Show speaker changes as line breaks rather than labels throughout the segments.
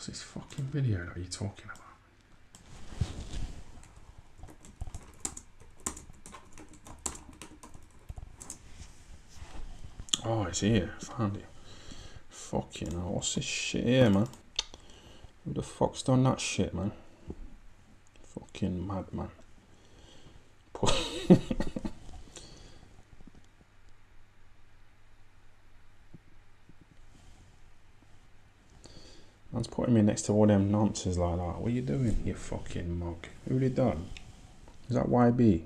What's this fucking video that you're talking about? Oh, it's here. Found it. Fucking hell. What's this shit here, man? Who the fuck's done that shit, man? Fucking madman. Man's putting me next to all them nonsense like that. What are you doing, you fucking mug? Who did that? Is that YB?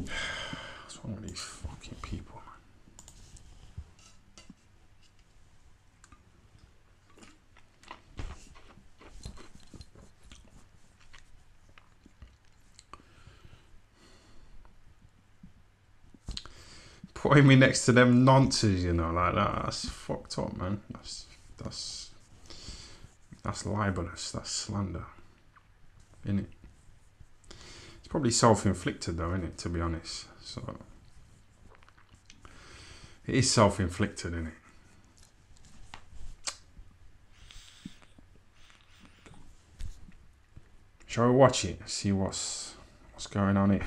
What's wrong with these fucking people, man? Putting me next to them nonsense, you know, like that. That's fucked up, man. That's that's that's libelous. That's slander, isn't it? It's probably self-inflicted, though, isn't it? To be honest, so it is self-inflicted, isn't it? Shall we watch it? See what's what's going on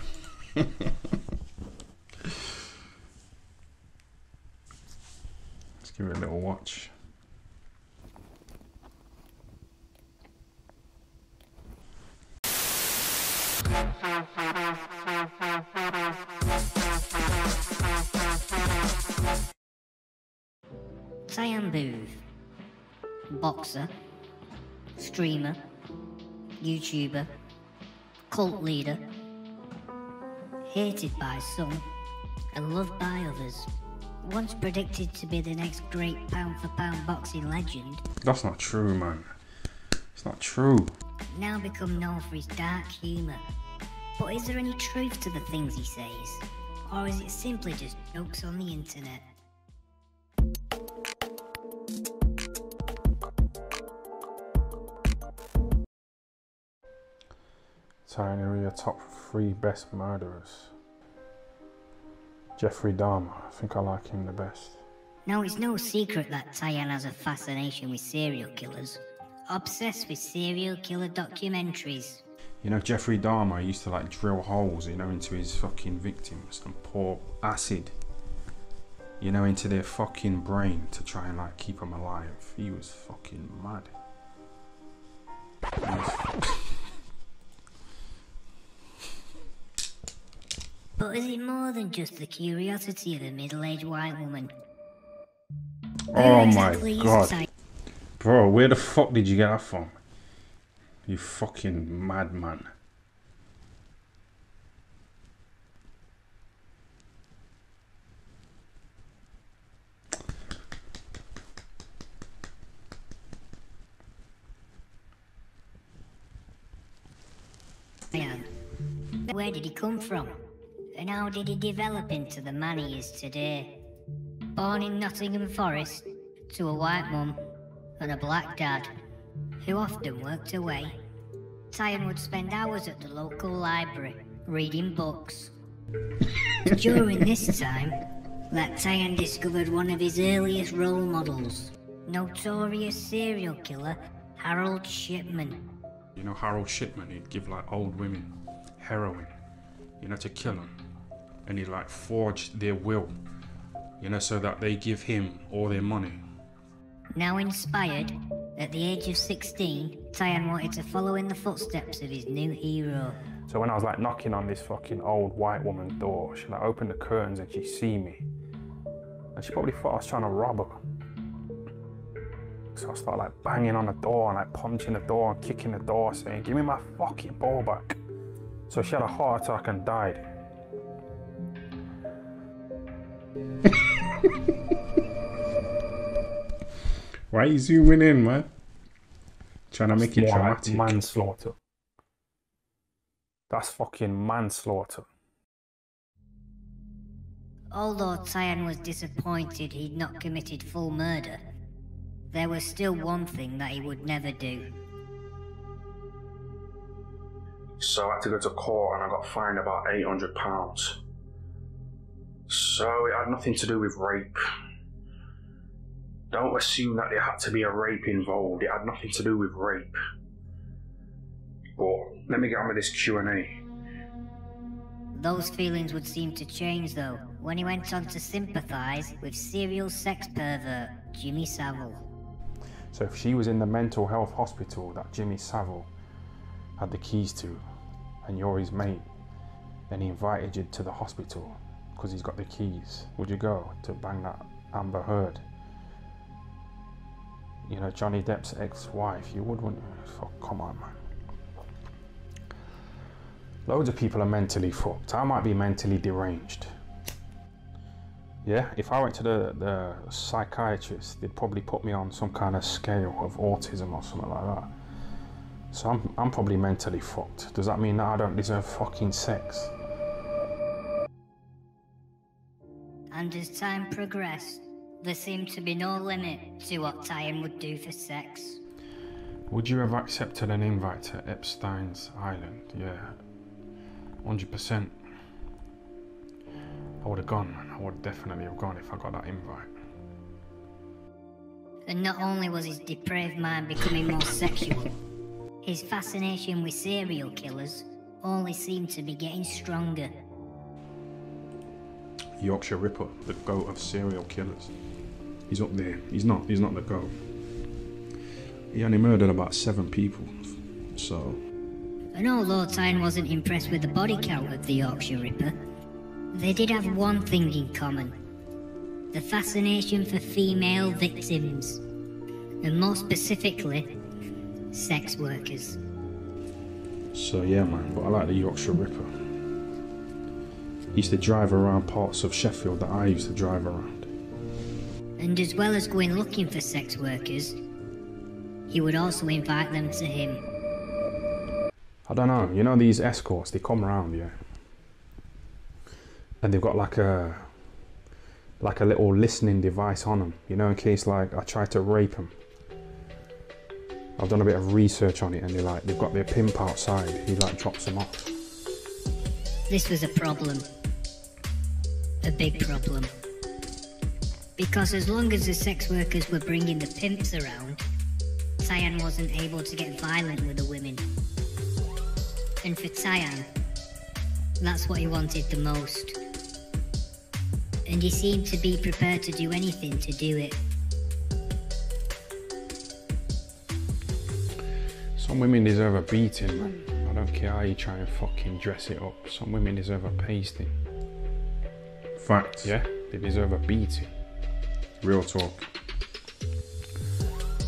here. give it a little watch.
Tyan Booth, boxer, streamer, YouTuber, cult leader, hated by some and loved by others. Once predicted to be the next great pound for pound boxing legend,
That's not true, man. It's not true.
now become known for his dark humour. But is there any truth to the things he says? Or is it simply just jokes on the internet?
Your top three best murderers. Jeffrey Dahmer. I think I like him the best.
Now, it's no secret that Tyan has a fascination with serial killers. Obsessed with serial killer documentaries.
You know, Jeffrey Dahmer used to like drill holes, you know, into his fucking victims and pour acid, you know, into their fucking brain to try and like keep them alive. He was fucking mad. He was-
But is it more than just the curiosity of a middle aged white woman?
Oh my god. Bro, where the fuck did you get that from? You fucking madman.
Where did he come from? And how did he develop into the man he is today? Born in Nottingham Forest to a white mum and a black dad who often worked away. Tyan would spend hours at the local library reading books. During this time, that Tyan discovered one of his earliest role models, notorious serial killer Harold Shipman.
You know, Harold Shipman, he'd give like old women heroin, you know, to kill them. And he'd like forged their will, you know, so that they give him all their money.
Now inspired, at the age of 16, Tyan wanted to follow in the footsteps of his new hero.
So when I was like knocking on this fucking old white woman's door, she like opened the curtains and she see me. And she probably thought I was trying to rob her. So I started like banging on the door and like punching the door and kicking the door saying, give me my fucking ball back. So she had a heart attack and died. Why are you zooming in, man? Trying to make it
More like
dramatic.
manslaughter. That's fucking manslaughter.
Although Tyan was disappointed he'd not committed full murder, there was still one thing that he would never do.
So I had to go to court and I got fined about £800. So it had nothing to do with rape.
Don't assume that there had to be a rape involved. It had nothing to do with rape. But let me get on with this Q&A.
Those feelings would seem to change though when he went on to sympathise with serial sex pervert Jimmy Savile.
So if she was in the mental health hospital that Jimmy Savile had the keys to, and you're his mate, then he invited you to the hospital because he's got the keys, would you go to bang that Amber Heard? You know, Johnny Depp's ex-wife, you would, wouldn't you? Fuck, come on, man. Loads of people are mentally fucked. I might be mentally deranged. Yeah, if I went to the, the psychiatrist, they'd probably put me on some kind of scale of autism or something like that. So I'm, I'm probably mentally fucked. Does that mean that I don't deserve fucking sex?
And as time progressed, there seemed to be no limit to what Tyan would do for sex.
Would you have accepted an invite to Epstein's Island? Yeah, 100%. I would have gone, man. I would definitely have gone if I got that invite.
And not only was his depraved mind becoming more sexual, his fascination with serial killers only seemed to be getting stronger.
Yorkshire Ripper, the goat of serial killers. He's up there. He's not. He's not the goat. He only murdered about seven people. So.
And Lord Tyan wasn't impressed with the body count of the Yorkshire Ripper, they did have one thing in common the fascination for female victims, and more specifically, sex workers.
So yeah, man. But I like the Yorkshire Ripper. He used to drive around parts of Sheffield that I used to drive around.
And as well as going looking for sex workers, he would also invite them to him.
I don't know. You know these escorts? They come around, yeah. And they've got like a like a little listening device on them. You know, in case like I try to rape them. I've done a bit of research on it, and they like they've got their pimp outside. He like drops them off.
This was a problem. A big problem. Because as long as the sex workers were bringing the pimps around, Tyan wasn't able to get violent with the women. And for Tyan, that's what he wanted the most. And he seemed to be prepared to do anything to do it.
Some women deserve a beating, man. I don't care how you try and fucking dress it up. Some women deserve a pasting.
Fact.
Yeah, they deserve a beating.
Real talk.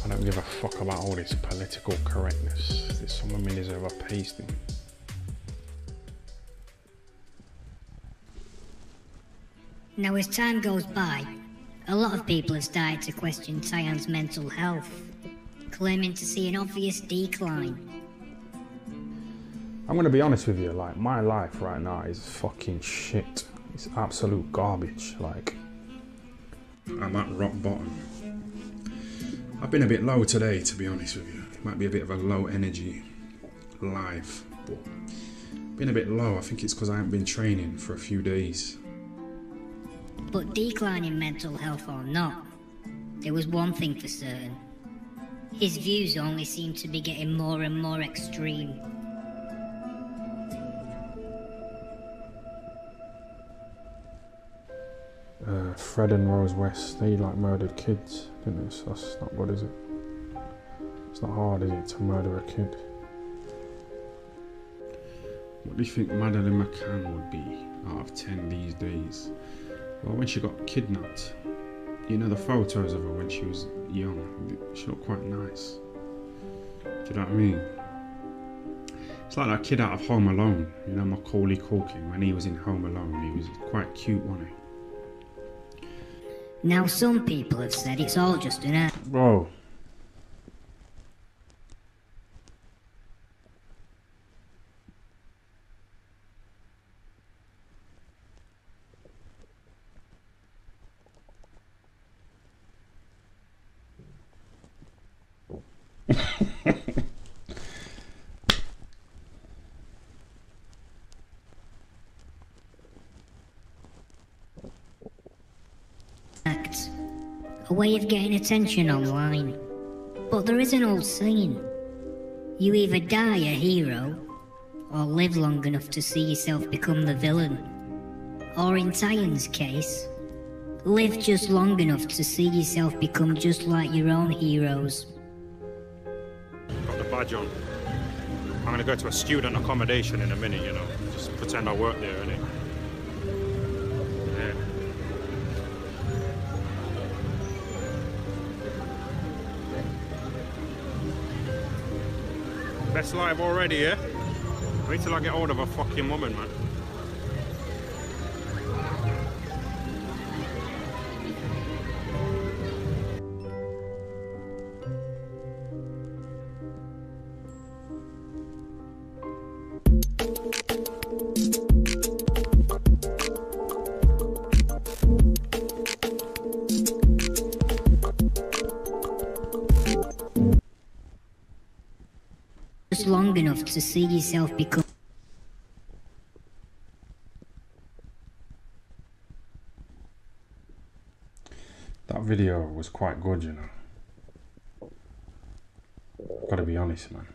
I don't give a fuck about all this political correctness. Some women deserve a pasting.
Now, as time goes by, a lot of people have started to question Tyan's mental health, claiming to see an obvious decline.
I'm gonna be honest with you, like my life right now is fucking shit. It's absolute garbage. Like I'm at rock bottom. I've been a bit low today, to be honest with you. It might be a bit of a low energy live, but been a bit low. I think it's because I haven't been training for a few days.
But declining mental health or not, there was one thing for certain. His views only seemed to be getting more and more extreme.
Uh, Fred and Rose West, they like murdered kids, didn't they? So that's not good, is it? It's not hard, is it, to murder a kid? What do you think Madeleine McCann would be out of 10 these days? Well, when she got kidnapped, you know the photos of her when she was young, she looked quite nice. Do you know what I mean? It's like that kid out of Home Alone, you know, Macaulay Culkin, when he was in Home Alone, he was quite cute, wasn't he?
Now, some people have said it's all just an act. Whoa. way of getting attention online. But there is an old saying you either die a hero, or live long enough to see yourself become the villain. Or in Tyan's case, live just long enough to see yourself become just like your own heroes.
Got the badge on. I'm gonna go to a student accommodation in a minute, you know. Just pretend I work there, Best life already, yeah? Wait till I get hold of a fucking woman, man.
Long enough to see yourself become.
That video was quite good, you know. Gotta be honest, man.